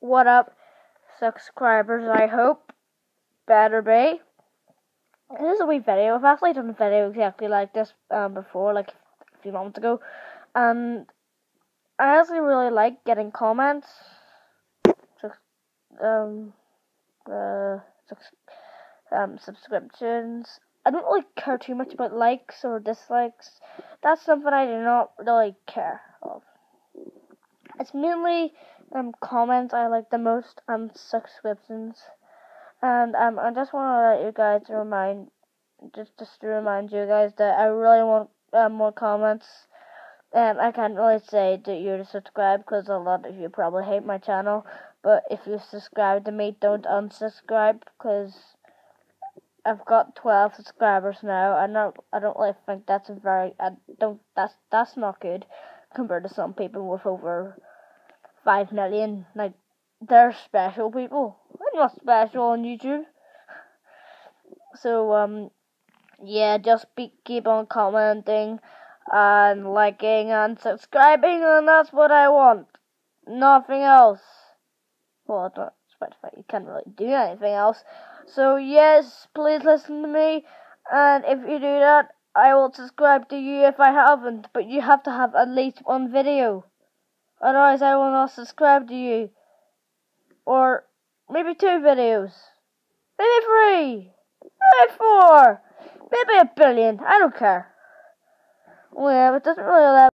what up, subscribers? I hope better be. This is a wee video. I've actually done a video exactly like this um, before, like a few months ago, and I actually really like getting comments, um, uh, um, subscriptions. I don't really care too much about likes or dislikes. That's something I do not really care of. It's mainly um comments I like the most and subscriptions. And um I just want to let you guys remind just just to remind you guys that I really want um, more comments. Um, I can't really say that you to subscribe because a lot of you probably hate my channel. But if you subscribe to me, don't unsubscribe because I've got 12 subscribers now. I don't, I don't really think that's a very, I don't, that's, that's not good compared to some people with over 5 million. Like, they're special people. I'm not special on YouTube. So, um, yeah, just be, keep on commenting and liking and subscribing, and that's what I want. Nothing else. Well, not Spotify, you can't really do anything else. So, yes, please listen to me, and if you do that, I will subscribe to you if I haven't, but you have to have at least one video. Otherwise, I will not subscribe to you. Or maybe two videos. Maybe three. Maybe four. Maybe a billion. I don't care. Well, it doesn't really